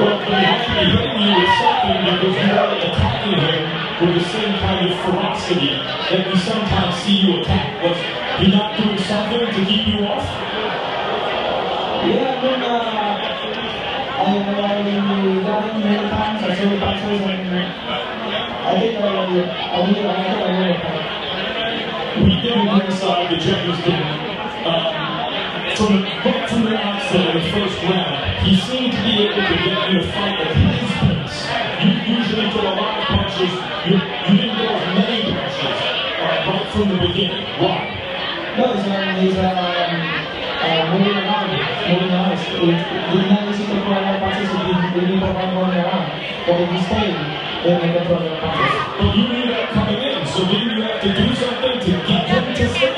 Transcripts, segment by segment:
Well, but he has to be hitting you with something because you are attacking him with the same kind of ferocity that we sometimes see you attack. Was he not doing something to keep you off? Yeah, I mean, uh, I, I got him many times. I saw the boxes and I think I, I really, I think I really We know inside the judges did. Um, from the from the outset of the first round, he be able to get a fight his. You usually throw a lot of punches. You, you didn't throw as many punches uh, right from the beginning. Why? No, he's, um, he's um, uh, moving around, moving around. It's, it, it's not easy to throw a lot of punches you, if you don't run going around. But if you stay, then you can throw a lot of punches. But you knew that coming in, so didn't you have to do something to get him to stay?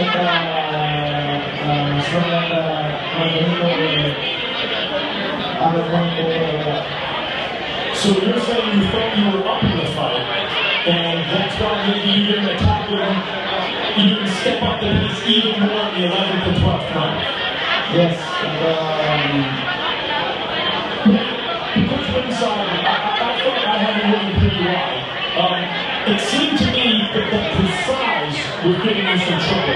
It's like, uh, uh, like, uh, other one or, So you're saying you thought you were up in the fight, and that's why maybe you didn't attack him, you didn't step up the pace even more in the 11th and 12th round. yes, and, um, Because inside, I, I, I thought I had him looking pretty wide. Um, it seemed to me that, the size was giving you some trouble.